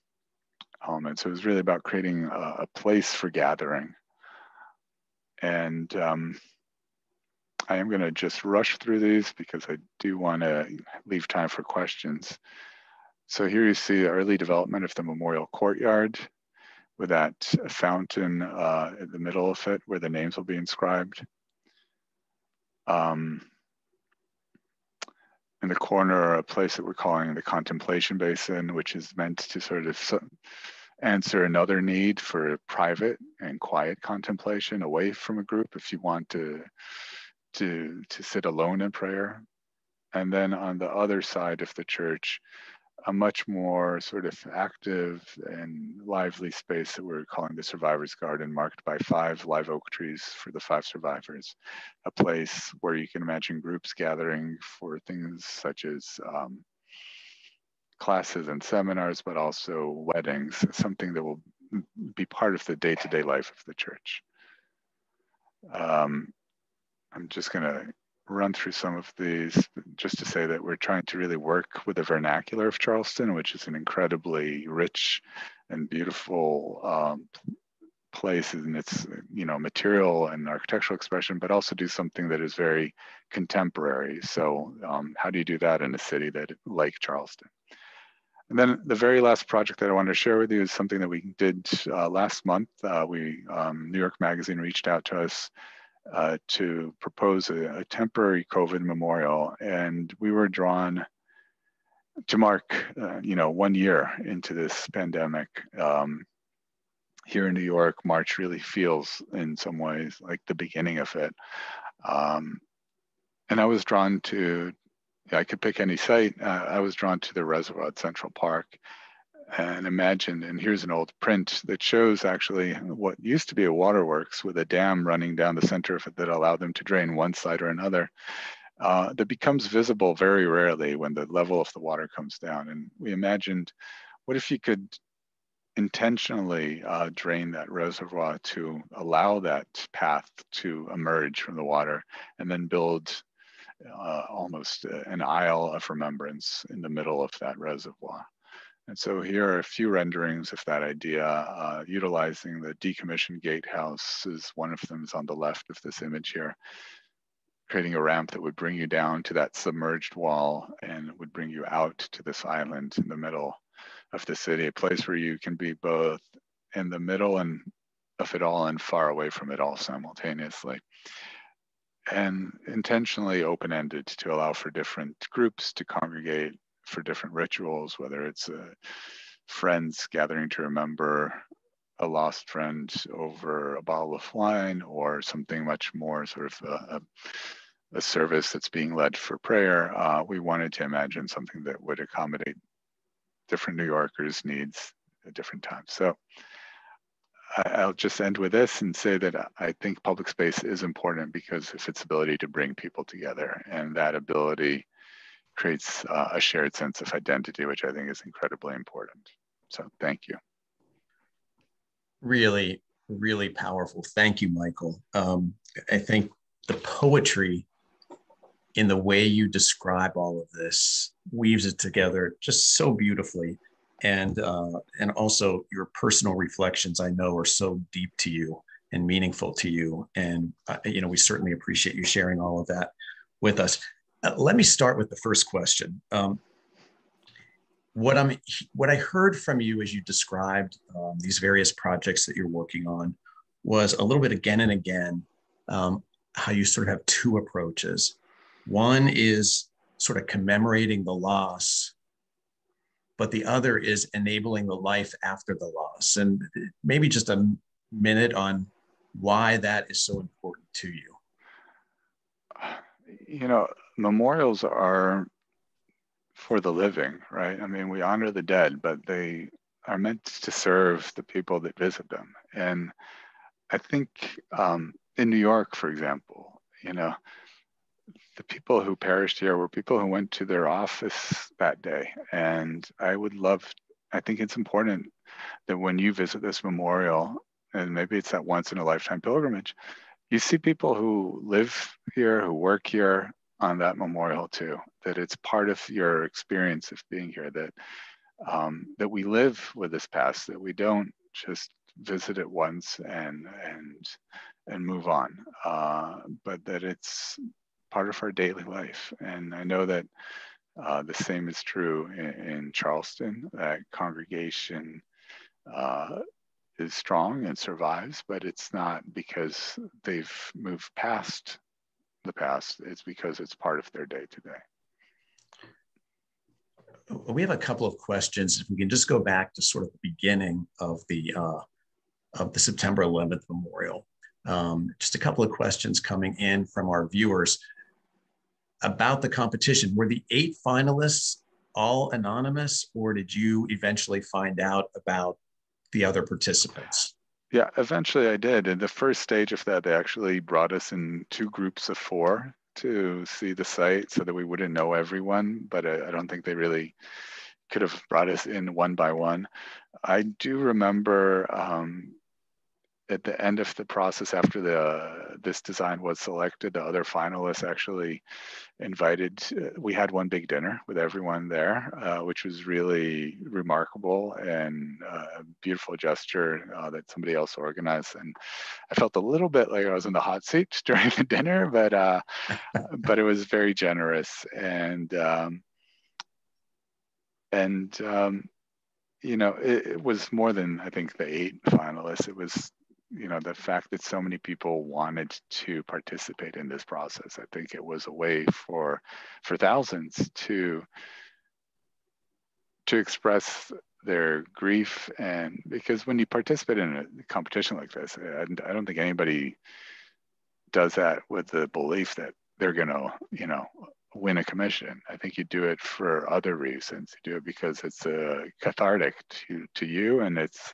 element. So it was really about creating a, a place for gathering. And um, I am going to just rush through these because I do want to leave time for questions. So here you see early development of the memorial courtyard with that fountain uh, in the middle of it where the names will be inscribed. Um, in the corner, a place that we're calling the contemplation basin, which is meant to sort of answer another need for private and quiet contemplation away from a group if you want to to to sit alone in prayer. And then on the other side of the church a much more sort of active and lively space that we're calling the survivors garden marked by five live oak trees for the five survivors. A place where you can imagine groups gathering for things such as um, classes and seminars but also weddings something that will be part of the day-to-day life of the church. Um, i'm just going to run through some of these just to say that we're trying to really work with the vernacular of Charleston, which is an incredibly rich and beautiful um, place in its you know material and architectural expression, but also do something that is very contemporary. So um, how do you do that in a city that like Charleston? And then the very last project that I wanted to share with you is something that we did uh, last month. Uh, we um, New York Magazine reached out to us uh, to propose a, a, temporary COVID memorial, and we were drawn to mark, uh, you know, one year into this pandemic. Um, here in New York, March really feels, in some ways, like the beginning of it. Um, and I was drawn to, I could pick any site. Uh, I was drawn to the reservoir at Central Park and imagined, and here's an old print that shows actually what used to be a waterworks with a dam running down the center of it that allowed them to drain one side or another. Uh, that becomes visible very rarely when the level of the water comes down. And we imagined, what if you could intentionally uh, drain that reservoir to allow that path to emerge from the water and then build uh, almost an isle of remembrance in the middle of that reservoir. And so here are a few renderings of that idea, uh, utilizing the decommissioned gatehouse is one of them is on the left of this image here, creating a ramp that would bring you down to that submerged wall and would bring you out to this island in the middle of the city, a place where you can be both in the middle and of it all and far away from it all simultaneously. And intentionally open-ended to allow for different groups to congregate for different rituals, whether it's uh, friends gathering to remember a lost friend over a bottle of wine or something much more sort of a, a, a service that's being led for prayer. Uh, we wanted to imagine something that would accommodate different New Yorkers' needs at different times. So I'll just end with this and say that I think public space is important because of its ability to bring people together and that ability creates uh, a shared sense of identity, which I think is incredibly important. So thank you. Really, really powerful. Thank you, Michael. Um, I think the poetry in the way you describe all of this weaves it together just so beautifully. And, uh, and also your personal reflections, I know, are so deep to you and meaningful to you. And, uh, you know, we certainly appreciate you sharing all of that with us. Uh, let me start with the first question. Um, what I'm, what I heard from you as you described um, these various projects that you're working on was a little bit again and again um, how you sort of have two approaches. One is sort of commemorating the loss, but the other is enabling the life after the loss. And maybe just a minute on why that is so important to you. You know, memorials are for the living, right? I mean, we honor the dead, but they are meant to serve the people that visit them. And I think um, in New York, for example, you know, the people who perished here were people who went to their office that day. And I would love, I think it's important that when you visit this memorial, and maybe it's that once in a lifetime pilgrimage, you see people who live here, who work here, on that memorial too, that it's part of your experience of being here, that um, that we live with this past, that we don't just visit it once and and and move on, uh, but that it's part of our daily life. And I know that uh, the same is true in, in Charleston. That congregation uh, is strong and survives, but it's not because they've moved past the past. It's because it's part of their day to day. We have a couple of questions. If we can just go back to sort of the beginning of the uh, of the September 11th memorial. Um, just a couple of questions coming in from our viewers about the competition. Were the eight finalists all anonymous, or did you eventually find out about the other participants? Yeah, eventually I did. In the first stage of that, they actually brought us in two groups of four to see the site so that we wouldn't know everyone, but I, I don't think they really could have brought us in one by one. I do remember um, at the end of the process after the uh, this design was selected the other finalists actually invited uh, we had one big dinner with everyone there uh, which was really remarkable and uh, a beautiful gesture uh, that somebody else organized and i felt a little bit like i was in the hot seat during the dinner but uh, but it was very generous and um, and um, you know, it, it, was more than I think the eight finalists. It was you know the fact that so many people wanted to participate in this process i think it was a way for for thousands to to express their grief. And because when you participate in a competition like this i, I don't think anybody does that with the belief that they're going to you know win a commission. I think you do it for other reasons. You do it because it's uh, cathartic to to you and it's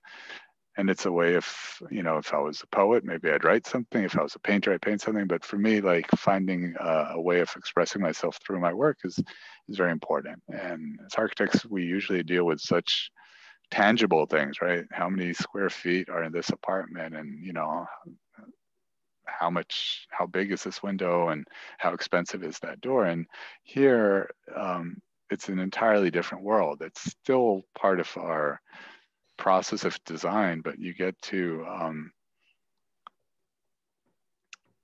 and it's a way of you know if i was a poet maybe i'd write something. If i was a painter i'd paint something. But for me like finding a, a way of expressing myself through my work is is very important. And as architects we usually deal with such tangible things right? How many square feet are in this apartment? And you know how much how big is this window? And how expensive is that door? And here um, it's an entirely different world. It's still part of our process of design, but you get to, um,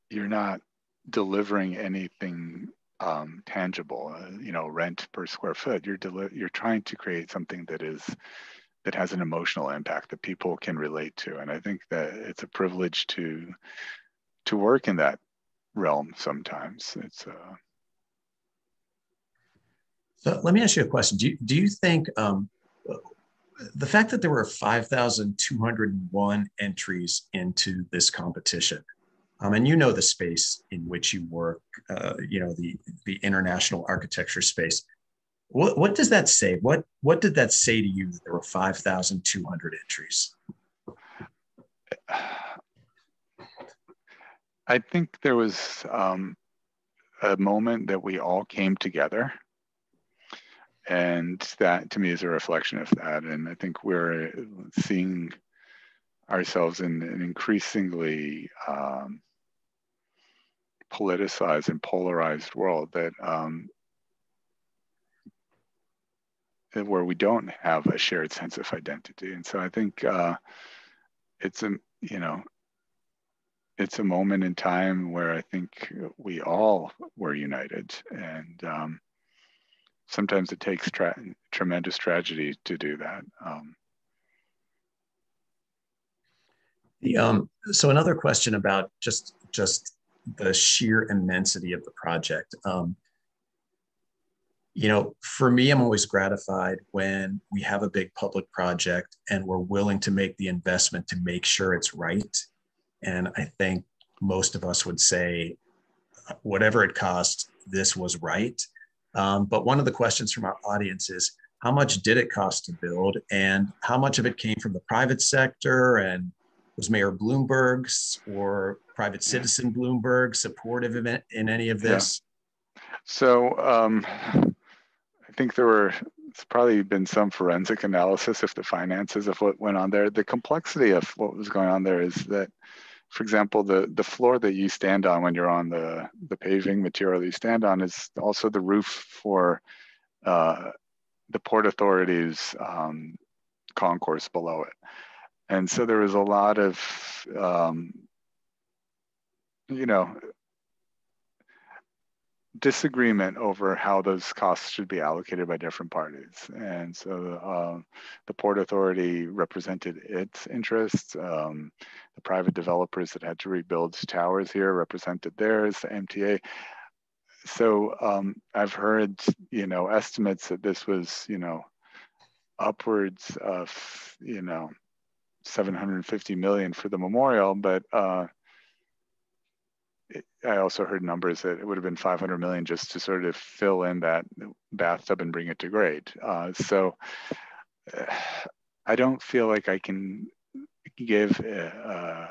you're not delivering anything um, tangible, uh, you know, rent per square foot. You're deli- you're trying to create something that is that has an emotional impact that people can relate to, and I think that it's a privilege to to work in that realm. Sometimes it's. Uh... So let me ask you a question. Do you, do you think um, the fact that there were 5,201 entries into this competition, um, and you know the space in which you work, uh, you know the the international architecture space. What what does that say? What what did that say to you that there were 5,200 entries? I think there was um, a moment that we all came together and that to me is a reflection of that. And i think we're seeing ourselves in an increasingly um, politicized and polarized world that um, where we don't have a shared sense of identity. And so i think uh, it's a you know it's a moment in time where i think we all were united. And um, sometimes it takes tra- tremendous tragedy to do that. Um, the, um, so another question about just just the sheer immensity of the project. Um, you know, for me, I'm always gratified when we have a big public project and we're willing to make the investment to make sure it's right. And I think most of us would say, whatever it costs, this was right. Um, but one of the questions from our audience is how much did it cost to build and how much of it came from the private sector and was Mayor Bloomberg's or private citizen Bloomberg supportive in, in any of this? Yeah. So um, I think there were, it's probably been some forensic analysis of the finances of what went on there. The complexity of what was going on there is that for example, the, the floor that you stand on when you're on the, the paving material you stand on is also the roof for uh, the Port Authority's um, concourse below it. And so there was a lot of, um, you know, disagreement over how those costs should be allocated by different parties. And so um, the Port Authority represented its interests. Um, the private developers that had to rebuild towers here represented theirs, the MTA. So um, I've heard, you know, estimates that this was, you know, upwards of, you know, 750 million for the memorial, but uh, I also heard numbers that it would have been 500 million just to sort of fill in that bathtub and bring it to grade. Uh, so uh, I don't feel like I can give uh,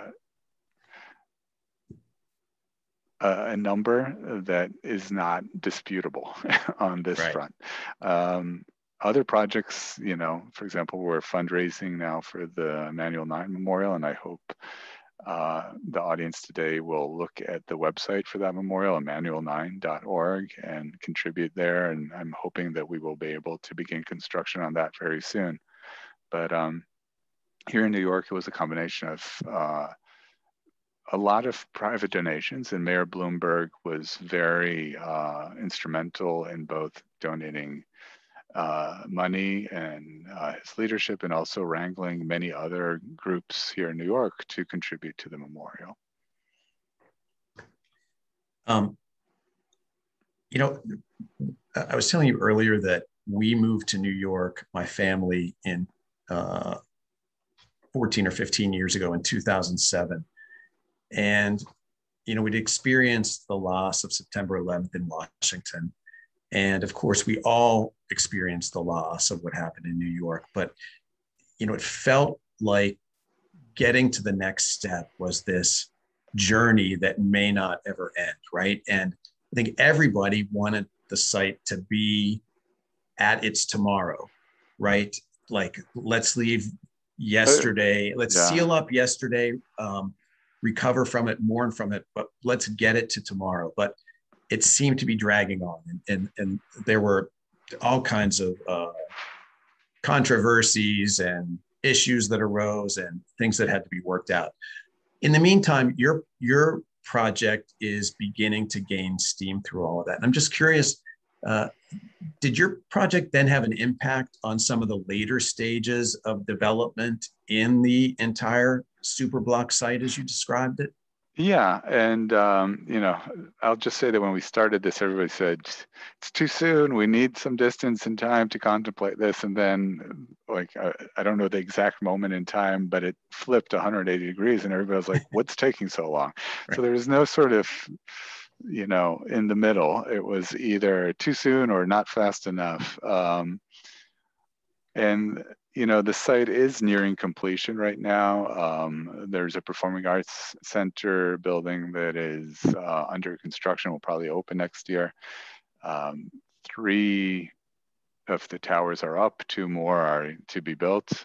a, a, number that is not disputable on this right. front. Um, other projects, you know, for example, we're fundraising now for the Emanuel Nine Memorial, and I hope uh, the audience today will look at the website for that memorial, emanuel9.org, and contribute there. And I'm hoping that we will be able to begin construction on that very soon. But um, here in New York, it was a combination of uh, a lot of private donations, and Mayor Bloomberg was very uh, instrumental in both donating uh, money and uh, his leadership, and also wrangling many other groups here in New York to contribute to the memorial. Um, you know, I was telling you earlier that we moved to New York, my family, in uh, 14 or 15 years ago in 2007. And, you know, we'd experienced the loss of September 11th in Washington. And of course, we all experienced the loss of what happened in New York. But, you know, it felt like getting to the next step was this journey that may not ever end, right? And I think everybody wanted the site to be at its tomorrow, right? Like, let's leave yesterday, let's yeah. seal up yesterday, um, recover from it, mourn from it, but let's get it to tomorrow. But it seemed to be dragging on, and and, and there were all kinds of uh, controversies and issues that arose and things that had to be worked out. In the meantime, your your project is beginning to gain steam through all of that. And I'm just curious, uh, did your project then have an impact on some of the later stages of development in the entire superblock site as you described it? Yeah, and um, you know, I'll just say that when we started this, everybody said it's too soon. We need some distance and time to contemplate this. And then, like, I, I don't know the exact moment in time, but it flipped 180 degrees, and everybody was like, "What's taking so long?" Right. So there was no sort of, you know, in the middle. It was either too soon or not fast enough. Um, and you know, the site is nearing completion right now. Um, there's a performing arts center building that is uh, under construction, will probably open next year. Um, three of the towers are up, two more are to be built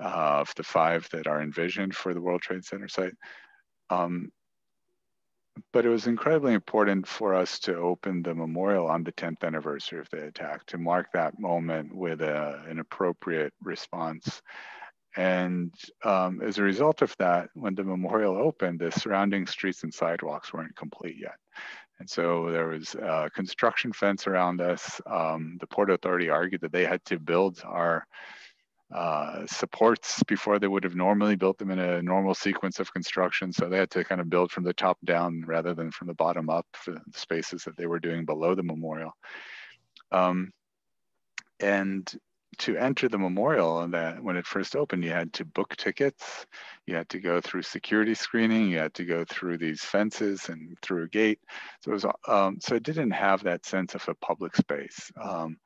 uh, of the five that are envisioned for the World Trade Center site. Um, but it was incredibly important for us to open the memorial on the 10th anniversary of the attack to mark that moment with a, an appropriate response. And um, as a result of that, when the memorial opened, the surrounding streets and sidewalks weren't complete yet. And so there was a construction fence around us. Um, the Port Authority argued that they had to build our uh, supports before they would have normally built them in a normal sequence of construction. So they had to kind of build from the top down rather than from the bottom up for the spaces that they were doing below the memorial. Um, and to enter the memorial that when it first opened, you had to book tickets, you had to go through security screening, you had to go through these fences and through a gate. So it was, um, so it didn't have that sense of a public space. Um,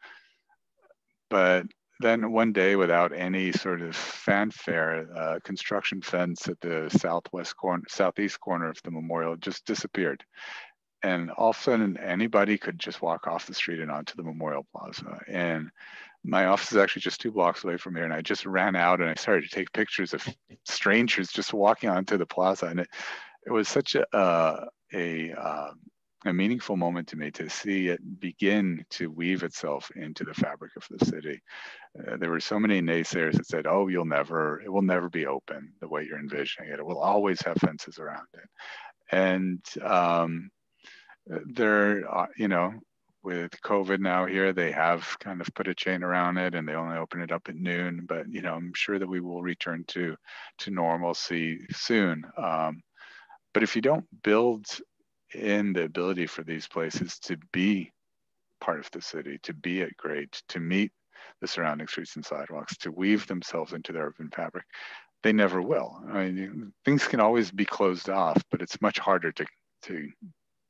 but then one day, without any sort of fanfare, a construction fence at the southwest corner, southeast corner of the memorial just disappeared. And all of a sudden, anybody could just walk off the street and onto the Memorial Plaza. And my office is actually just two blocks away from here. And I just ran out and I started to take pictures of strangers just walking onto the plaza. And it, it was such a, uh, a um, a meaningful moment to me to see it begin to weave itself into the fabric of the city. Uh, there were so many naysayers that said, "Oh, you'll never, it will never be open the way you're envisioning it. It will always have fences around it," and um, they're, uh, you know, with COVID now here, they have kind of put a chain around it and they only open it up at noon. But you know, I'm sure that we will return to to normalcy soon. Um, but if you don't build in the ability for these places to be part of the city, to be at grade, to meet the surrounding streets and sidewalks, to weave themselves into the urban fabric, they never will. I mean, things can always be closed off, but it's much harder to to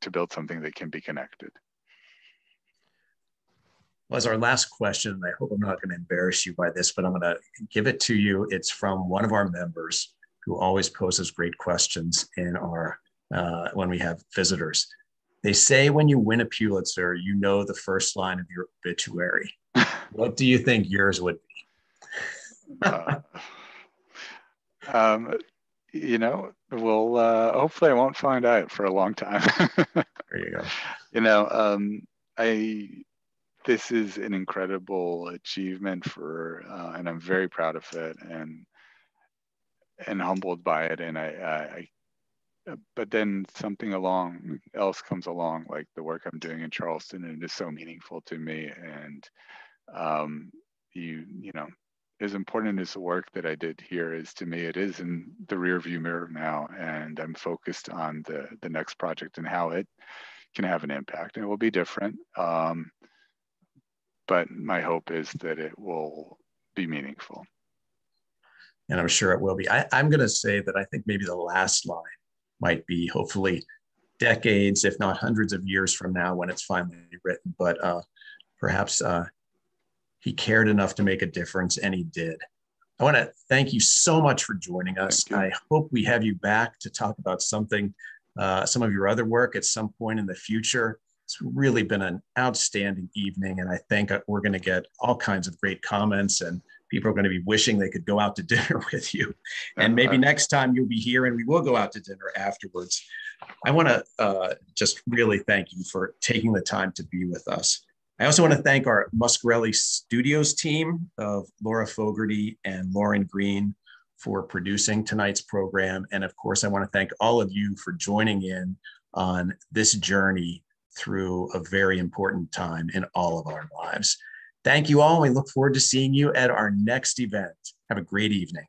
to build something that can be connected. Well, as our last question, I hope I'm not going to embarrass you by this, but I'm going to give it to you. It's from one of our members who always poses great questions in our uh, when we have visitors. They say when you win a Pulitzer, you know the first line of your obituary. what do you think yours would be? uh, um, you know, well, uh, hopefully I won't find out for a long time. there you go. You know, um, I this is an incredible achievement for, uh, and I'm very proud of it, and and humbled by it. And I, I, but then something along else comes along, like the work I'm doing in Charleston, and it is so meaningful to me. And um, you, you know, as important as the work that I did here is to me, it is in the rear view mirror now, and I'm focused on the the next project and how it can have an impact. And it will be different, um, but my hope is that it will be meaningful. And I'm sure it will be. I, I'm going to say that I think maybe the last line might be hopefully decades, if not hundreds of years from now when it's finally written. But uh, perhaps uh, he cared enough to make a difference, and he did. I want to thank you so much for joining us. I hope we have you back to talk about something, uh, some of your other work at some point in the future. It's really been an outstanding evening, and I think we're going to get all kinds of great comments, and people are going to be wishing they could go out to dinner with you. And maybe next time you'll be here, and we will go out to dinner afterwards. I want to uh, just really thank you for taking the time to be with us. I also want to thank our Muscarelle Studios team of Laura Fogarty and Lauren Green for producing tonight's program. And of course, I want to thank all of you for joining in on this journey through a very important time in all of our lives. Thank you all. We look forward to seeing you at our next event. Have a great evening.